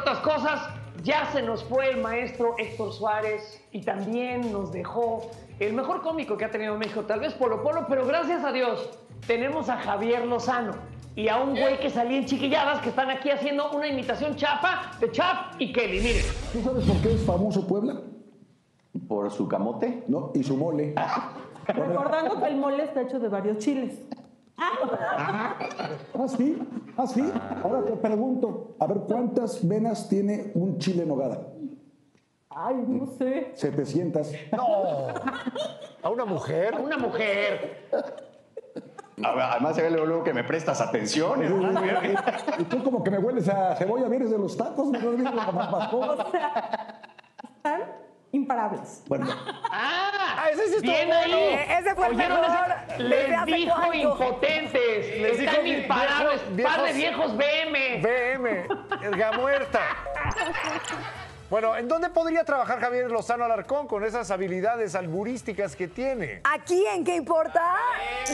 otras cosas, ya se nos fue el maestro Héctor Suárez y también nos dejó el mejor cómico que ha tenido México, tal vez Polo Polo, pero gracias a Dios tenemos a Javier Lozano y a un güey que salía en chiquilladas que están aquí haciendo una imitación chapa de Chap y Kelly. Miren. ¿Tú sabes por qué es famoso Puebla? ¿Por su camote? ¿No? Y su mole. Recordando que el mole está hecho de varios chiles. ¿Ah, sí? ¿Ah, sí? Ahora te pregunto, a ver, ¿cuántas venas tiene un chile en nogada? Ay, no sé. 700. No. ¿A una mujer? Una mujer. Además, se ve luego, luego que me prestas atención. Y tú como que me hueles a cebolla, vienes de los tacos, digo, O sea, imparables. Bueno, Ah, Ah, ese sí estuvo bien bueno. ahí. Ese fue el ¿Oyeron mejor Les dijo cuánto. impotentes. Les dijo están vi- imparables. viejos- Par de viejos- BM. BM, Erga muerta. Bueno, ¿en dónde podría trabajar Javier Lozano Alarcón con esas habilidades alburísticas que tiene? Aquí en qué importa,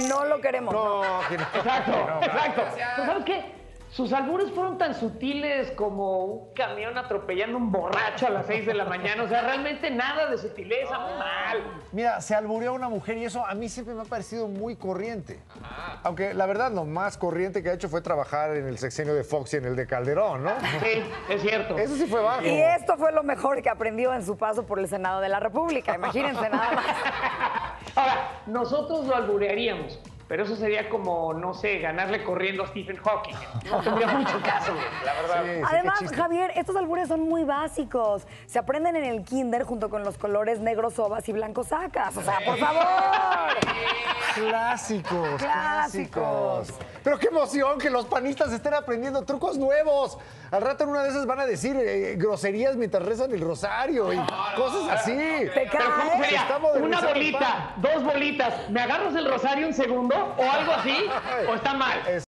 no lo queremos. No, que no. Exacto, No, exacto. Pero ¿sabes qué? Sus albures fueron tan sutiles como un camión atropellando a un borracho a las 6 de la mañana. O sea, realmente nada de sutileza, muy mal. Mira, se albureó a una mujer y eso a mí siempre me ha parecido muy corriente. Aunque la verdad lo más corriente que ha hecho fue trabajar en el sexenio de Fox y en el de Calderón, ¿no? Sí, es cierto. Eso sí fue bajo. Y esto fue lo mejor que aprendió en su paso por el Senado de la República. Imagínense nada más. Ahora, nosotros lo alburearíamos, pero eso sería como, no sé, ganarle corriendo a Stephen Hawking. No tendría mucho caso, güey, la verdad. Sí, sí, Además. Javier, estos albures son muy básicos. Se aprenden en el kinder junto con los colores negros sobas y blancos sacas. O sea, por favor. Clásicos, Clásicos. clásicos. Pero qué emoción que los panistas estén aprendiendo trucos nuevos. Al rato en una de esas van a decir eh, groserías mientras rezan el rosario y cosas así. ¿Te Pero ¿cómo cae? Una bolita, dos bolitas. ¿Me agarras el rosario un segundo? ¿O algo así? ¿O está mal?